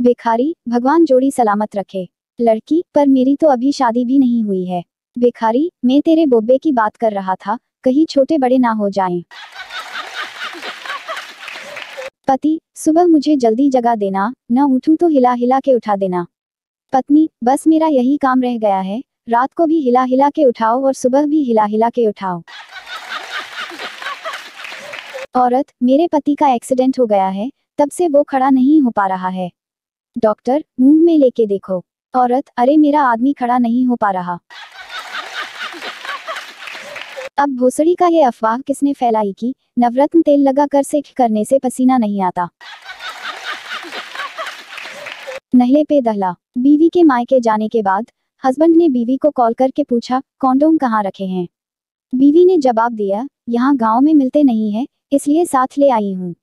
भिखारी, भगवान जोड़ी सलामत रखे। लड़की, पर मेरी तो अभी शादी भी नहीं हुई है। भिखारी, मैं तेरे बोब्बे की बात कर रहा था, कहीं छोटे बड़े ना हो जाएँ। पति, सुबह मुझे जल्दी जगा देना, न उठूं तो हिला हिला के उठा देना। पत्नी, बस मेरा यही काम रह गया है, रात को भी हिला हिला के उठाओ और सुबह भी हिला हिला के उठाओ। औरत, मेरे पति का एक्सीडेंट हो गया है, तब से वो खड़ा नहीं हो पा रहा है। डॉक्टर, मुँह में लेके देखो। औरत, अरे मेरा आदमी खड़ा नहीं हो पा रहा। अब भोसड़ी का ये अफवाह किसने फैलाई कि नवरत्न तेल लगाकर सेक करने से पसीना नहीं आता? नहले पे दहला। बीवी के मायके जाने के बाद हस्बैंड ने बीवी को कॉल करके पूछा, कॉन्डोम कहाँ रखे हैं? बीवी ने जवाब दिया, यहाँ गाँव में मिलते नहीं है, इसलिए साथ ले आई हूँ।